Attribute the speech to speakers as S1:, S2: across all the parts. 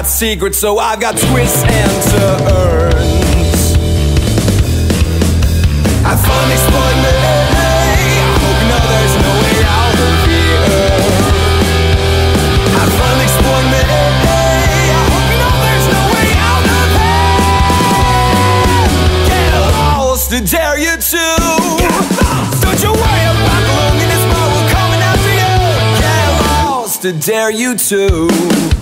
S1: got secrets, so I've got twists and turns. Have fun exploring me. I hope there's no way out of here. Me. I hope there's no way out of here. Get lost, I dare you to. Don't you worry about the loneliness, but we're coming after you. Get lost, I dare you to.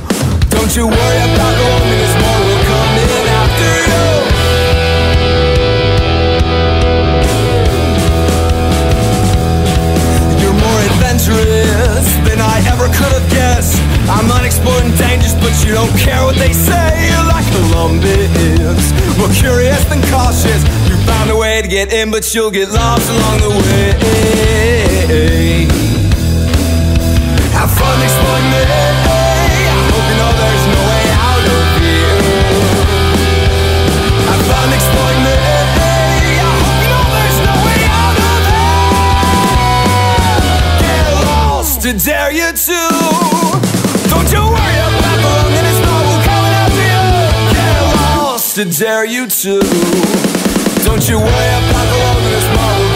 S1: Don't you worry about the loneliness, more will come in after you. You're more adventurous than I ever could have guessed. I'm unexplored and dangerous, but you don't care what they say. You're like Columbus, more curious than cautious. You found a way to get in, but you'll get lost along the way. To dare you to. Don't you worry about the loneliness, no, we're coming after you. Get lost, to dare you to. Don't you worry about the loneliness, no, we're